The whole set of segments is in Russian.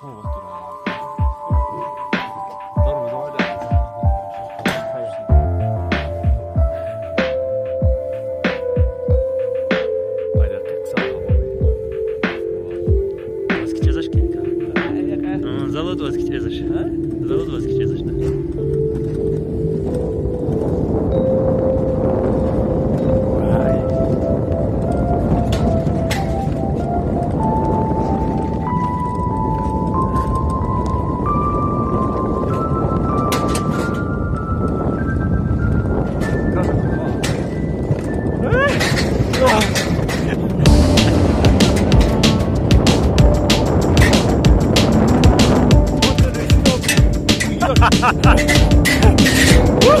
Texas. Баскетче язаш керек М, завод баскетче язаш завод Woo!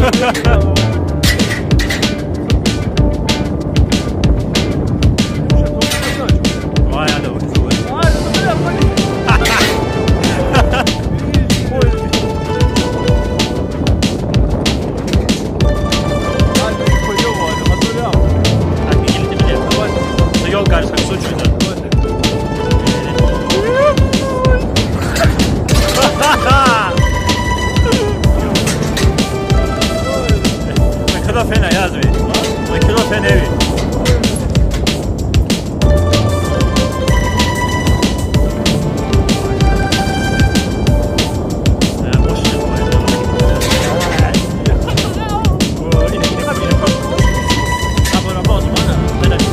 Oh, street. Like European area. Gracias.